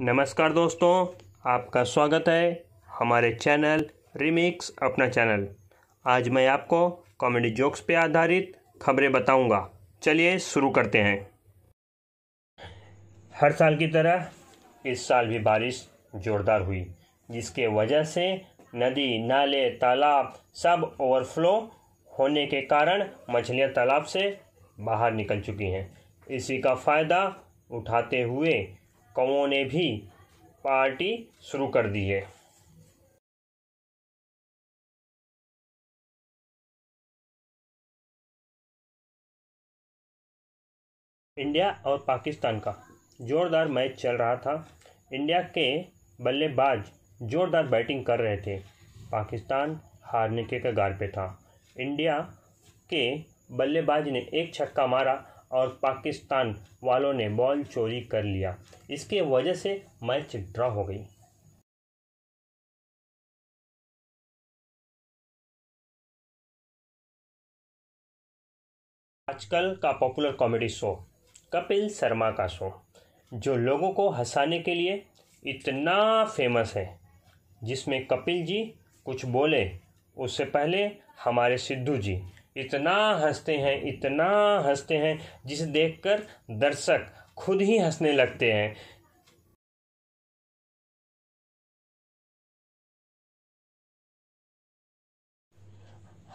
नमस्कार दोस्तों, आपका स्वागत है हमारे चैनल रिमिक्स अपना चैनल। आज मैं आपको कॉमेडी जोक्स पे आधारित खबरें बताऊँगा। चलिए शुरू करते हैं। हर साल की तरह इस साल भी बारिश ज़ोरदार हुई, जिसके वजह से नदी, नाले, तालाब सब ओवरफ्लो होने के कारण मछलियाँ तालाब से बाहर निकल चुकी हैं। इसी का फ़ायदा उठाते हुए कौओं ने भी पार्टी शुरू कर दी है। इंडिया और पाकिस्तान का जोरदार मैच चल रहा था। इंडिया के बल्लेबाज जोरदार बैटिंग कर रहे थे। पाकिस्तान हारने के कगार पे था। इंडिया के बल्लेबाज ने एक छक्का मारा और पाकिस्तान वालों ने बॉल चोरी कर लिया। इसके वजह से मैच ड्रॉ हो गई। आजकल का popular comedy show, Kapil Sharma का शो, जो लोगों को हंसाने के लिए इतना फ़ेमस है, जिसमें कपिल जी कुछ बोले, उससे पहले हमारे सिद्धू जी। इतना हँसते हैं, इतना हँसते हैं, जिसे देखकर दर्शक खुद ही हंसने लगते हैं।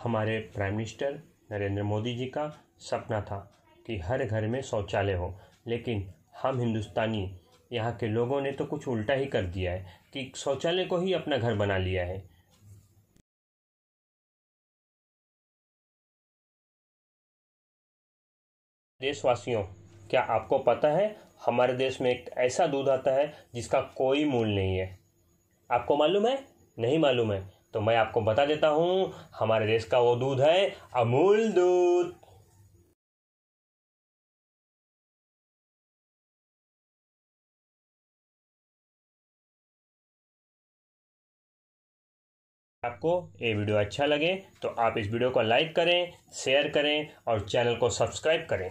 हमारे प्राइम मिनिस्टर नरेंद्र मोदी जी का सपना था कि हर घर में शौचालय हो, लेकिन हम हिंदुस्तानी यहाँ के लोगों ने तो कुछ उल्टा ही कर दिया है कि शौचालय को ही अपना घर बना लिया है। देशवासियों, क्या आपको पता है, हमारे देश में एक ऐसा दूध आता है जिसका कोई मूल नहीं है? आपको मालूम है? नहीं मालूम है। तो मैं आपको बता देता हूँ, हमारे देश का वो दूध है अमूल दूध। आपको ये वीडियो अच्छा लगे तो आप इस वीडियो को लाइक करें, शेयर करें और चैनल को सब्सक्राइब करें।